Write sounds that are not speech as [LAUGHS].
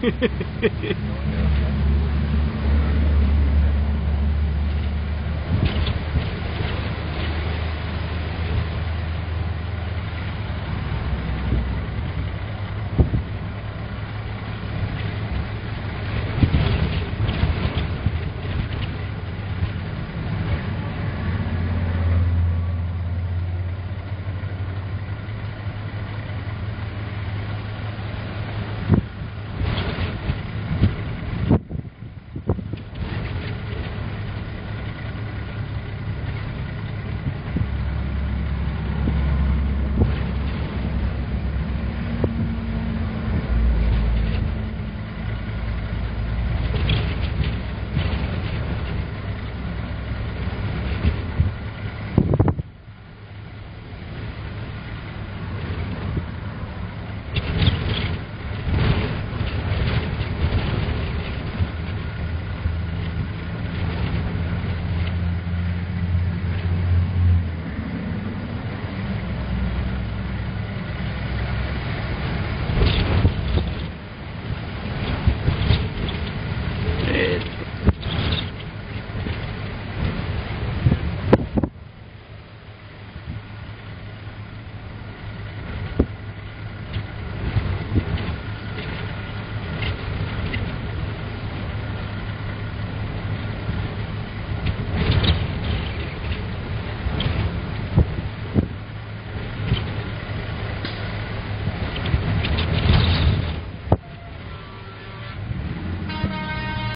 [LAUGHS] yeah.